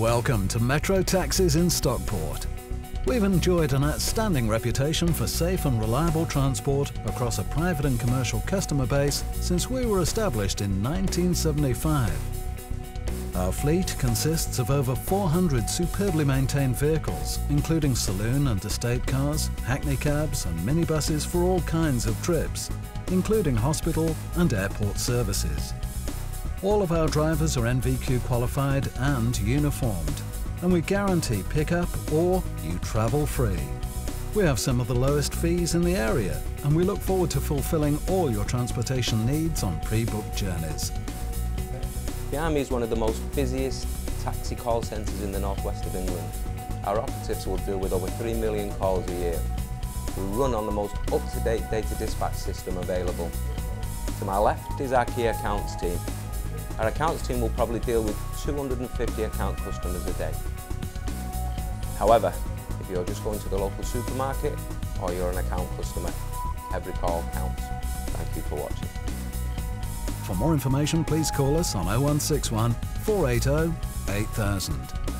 Welcome to Metro Taxis in Stockport. We've enjoyed an outstanding reputation for safe and reliable transport across a private and commercial customer base since we were established in 1975. Our fleet consists of over 400 superbly maintained vehicles, including saloon and estate cars, hackney cabs and minibuses for all kinds of trips, including hospital and airport services. All of our drivers are NVQ qualified and uniformed, and we guarantee pickup or you travel free. We have some of the lowest fees in the area, and we look forward to fulfilling all your transportation needs on pre-booked journeys. The Army is one of the most busiest taxi call centres in the northwest of England. Our operatives will deal with over 3 million calls a year. We run on the most up-to-date data dispatch system available. To my left is our key accounts team, our accounts team will probably deal with 250 account customers a day. However, if you're just going to the local supermarket or you're an account customer, every call counts. Thank you for watching. For more information, please call us on 0161 480 8000.